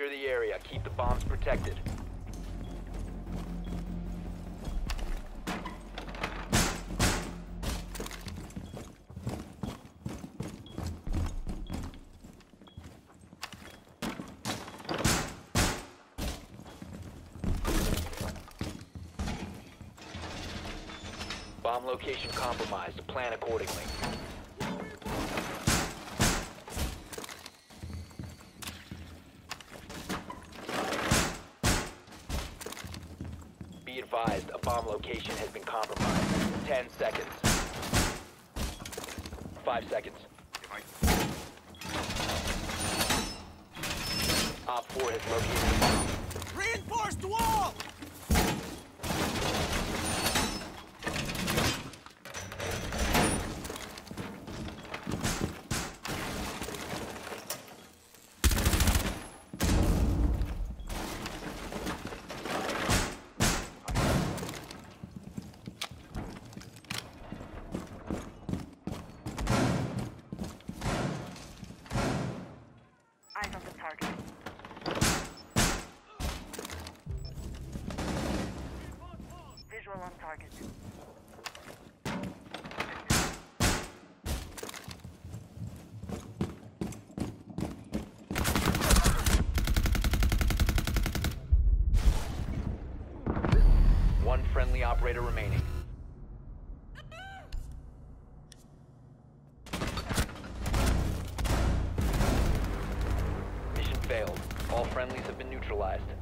area. Keep the bombs protected. Bomb location compromised. Plan accordingly. Has been compromised. Ten seconds. Five seconds. OPFOR has located. Reinforced wall! Eyes on the target. Visual on target. One friendly operator remaining. All friendlies have been neutralized.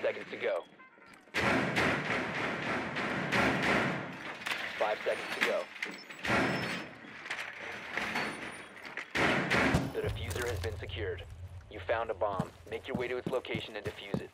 seconds to go. Five seconds to go. The defuser has been secured. You found a bomb. Make your way to its location and defuse it.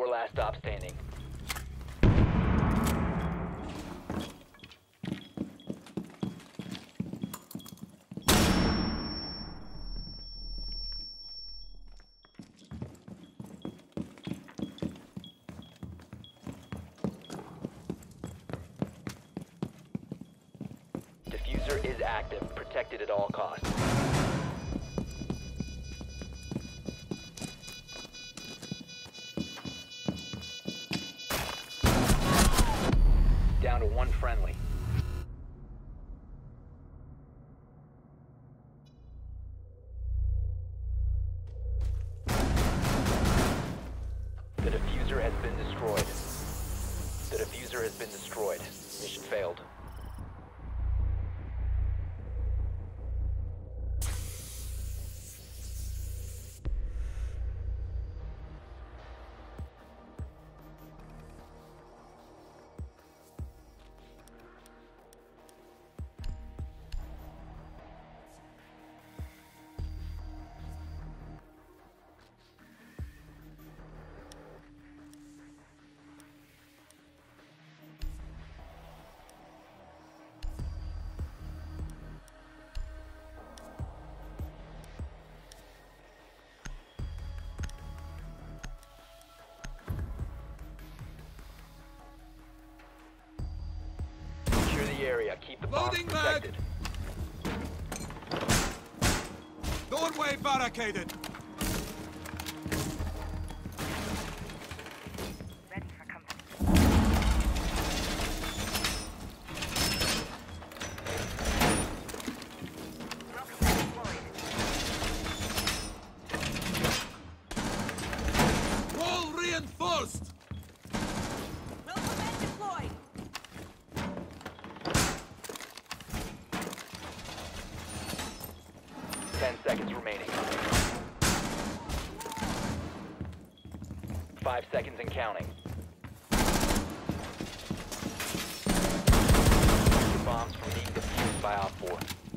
four last stop standing. Defuser is active, protected at all costs. Destroyed. The defuser has been destroyed. Mission failed. The Loading mag! protected. Doorway barricaded. 10 seconds remaining. Five seconds and counting. Bombs from being defused by OPFOR.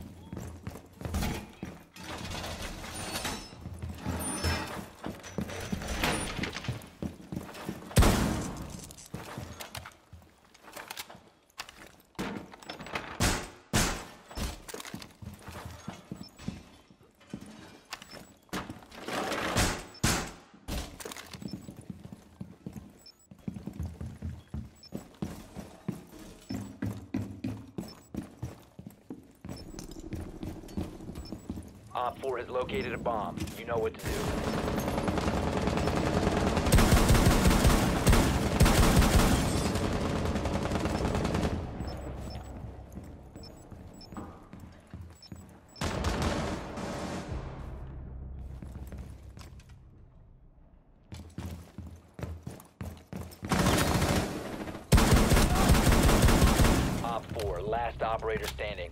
OPFOR has located a bomb. You know what to do. Op 4, last operator standing.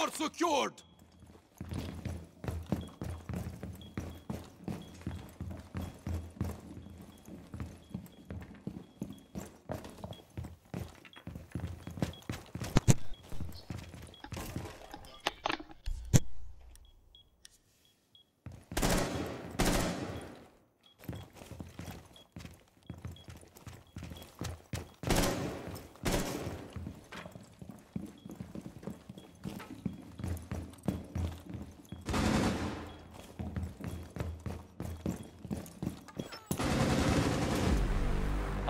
Door secured.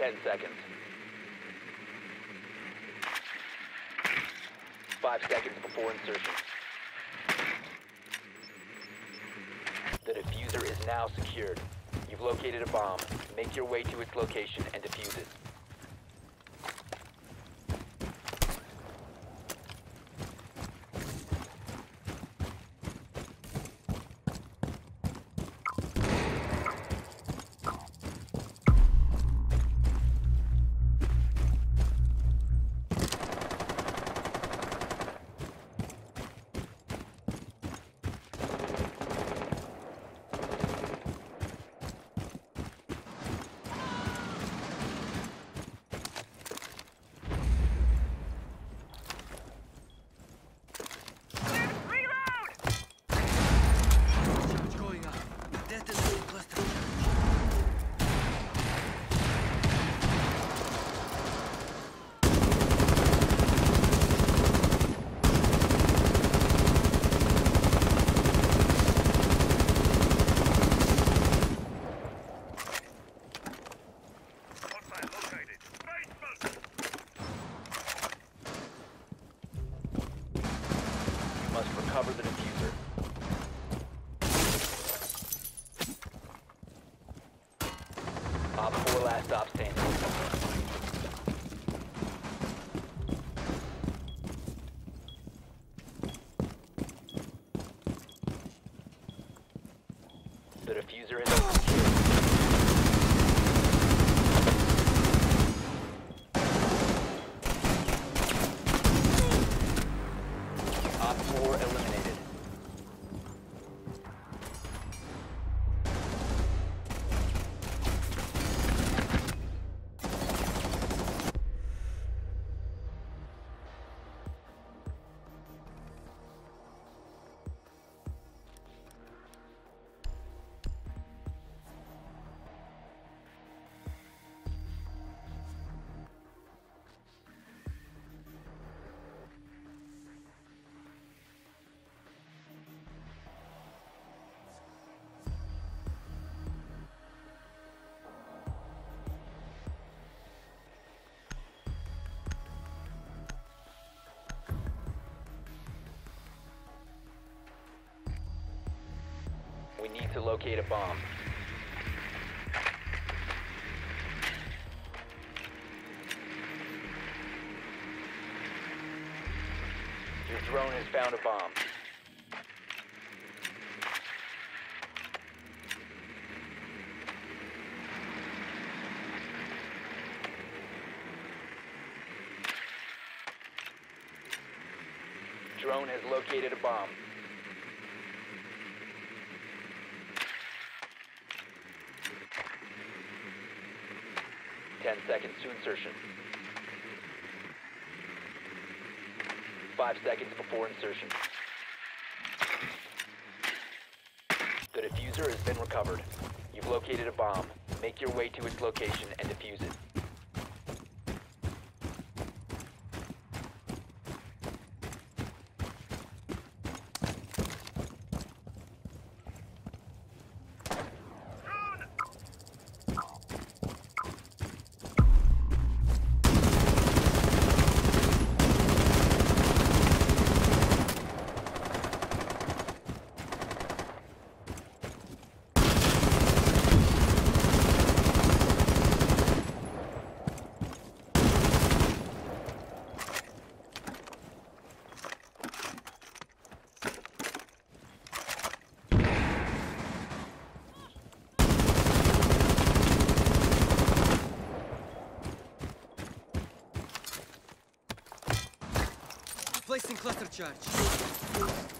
Ten seconds. Five seconds before insertion. The defuser is now secured. You've located a bomb. Make your way to its location and defuse it. Must recover the defuser. Op 4 last stop Need to locate a bomb. Your drone has found a bomb. Drone has located a bomb. Ten seconds to insertion. Five seconds before insertion. The defuser has been recovered. You've located a bomb. Make your way to its location and defuse it. Placing